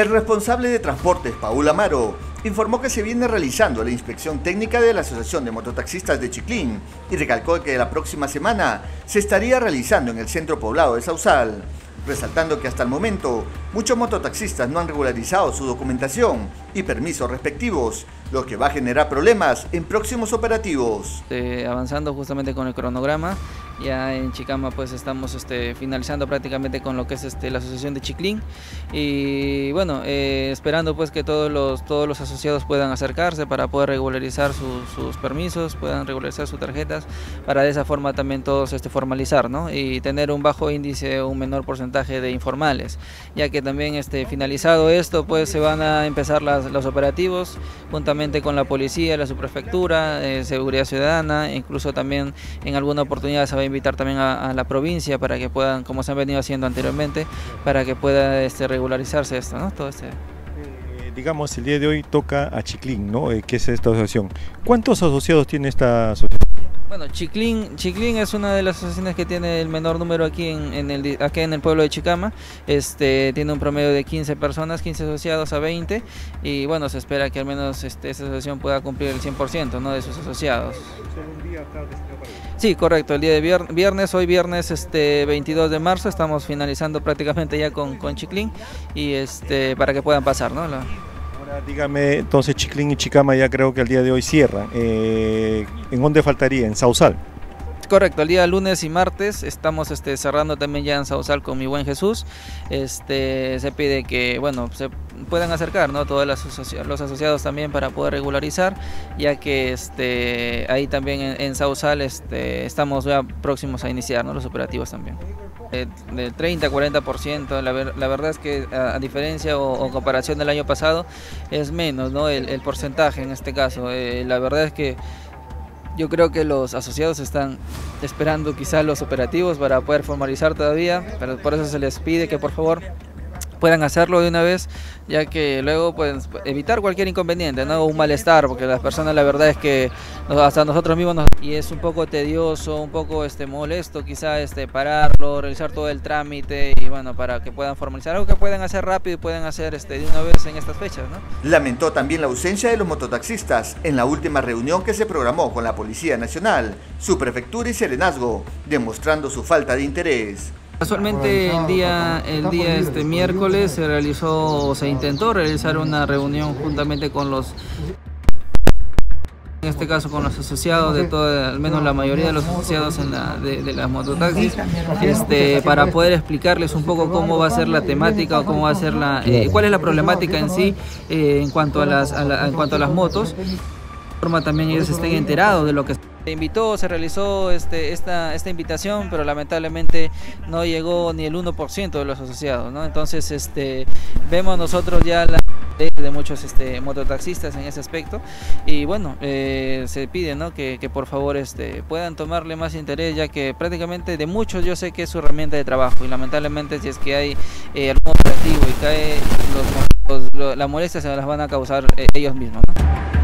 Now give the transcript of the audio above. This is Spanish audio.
El responsable de transportes, Paul Amaro, informó que se viene realizando la inspección técnica de la Asociación de Mototaxistas de Chiclín y recalcó que la próxima semana se estaría realizando en el centro poblado de Sausal, resaltando que hasta el momento muchos mototaxistas no han regularizado su documentación y permisos respectivos, lo que va a generar problemas en próximos operativos. Eh, avanzando justamente con el cronograma, ya en Chicama pues estamos este, finalizando prácticamente con lo que es este, la asociación de Chiclín y bueno, eh, esperando pues que todos los, todos los asociados puedan acercarse para poder regularizar sus permisos, puedan regularizar sus tarjetas, para de esa forma también todos este, formalizar ¿no? y tener un bajo índice, un menor porcentaje de informales, ya que también este, finalizado esto pues se van a empezar las, los operativos juntamente con la policía, la subprefectura, eh, seguridad ciudadana, incluso también en alguna oportunidad se va a invitar también a, la provincia para que puedan, como se han venido haciendo anteriormente, para que pueda este, regularizarse esto, ¿no? Todo este... Eh, digamos, el día de hoy toca a Chiclín, ¿no? Eh, que es esta asociación. ¿Cuántos asociados tiene esta asociación? Bueno, Chiclín, Chiclín es una de las asociaciones que tiene el menor número aquí en, el, aquí en el pueblo de Chicama. Este, tiene un promedio de 15 personas, 15 asociados a 20 y bueno, se espera que al menos este, esta asociación pueda cumplir el 100% ¿no? de sus asociados. Sí, correcto, el día de viernes, hoy viernes este 22 de marzo, estamos finalizando prácticamente ya con, con Chiclín y este para que puedan pasar, ¿no? Dígame, entonces Chiclín y Chicama ya creo que el día de hoy cierran. Eh, ¿En dónde faltaría? ¿En Sausal? Correcto, el día lunes y martes estamos este, cerrando también ya en Sausal con mi buen Jesús. Este, se pide que bueno se puedan acercar ¿no? todos los, asociados también para poder regularizar, ya que este, ahí también en, Sausal este, estamos ya próximos a iniciar ¿no? los operativos también. Eh, del 30-40%, la, la verdad es que a, diferencia o, comparación del año pasado es menos ¿no? el, porcentaje en este caso. Eh, la verdad es que yo creo que los asociados están esperando quizás los operativos para poder formalizar todavía, pero por eso se les pide que por favor puedan hacerlo de una vez, ya que luego pueden evitar cualquier inconveniente, ¿no? un malestar, porque las personas la verdad es que hasta nosotros mismos nos, y es un poco tedioso, un poco este molesto quizá este pararlo, realizar todo el trámite y bueno, para que puedan formalizar algo que pueden hacer rápido y pueden hacer este de una vez en estas fechas, ¿no? Lamentó también la ausencia de los mototaxistas en la última reunión que se programó con la Policía Nacional, su prefectura y Serenazgo, demostrando su falta de interés. Casualmente el día, el día este miércoles se realizó, se intentó realizar una reunión juntamente con los en este caso con los asociados de todo, al menos la mayoría de los asociados en la, de, las mototaxis, este, para poder explicarles un poco cómo va a ser la temática o cómo va a ser la, eh, cuál es la problemática en sí eh, en cuanto a las, en cuanto a las motos, de forma también ellos estén enterados de lo que se invitó, se realizó este, esta, esta invitación, pero lamentablemente no llegó ni el 1% de los asociados, ¿no? Entonces, este, vemos nosotros ya la de muchos este, mototaxistas en ese aspecto y bueno, eh, se pide ¿no? que, por favor este, puedan tomarle más interés ya que prácticamente de muchos yo sé que es su herramienta de trabajo y lamentablemente si es que hay eh, algún operativo y cae los, los, molestia se las van a causar eh, ellos mismos. ¿no?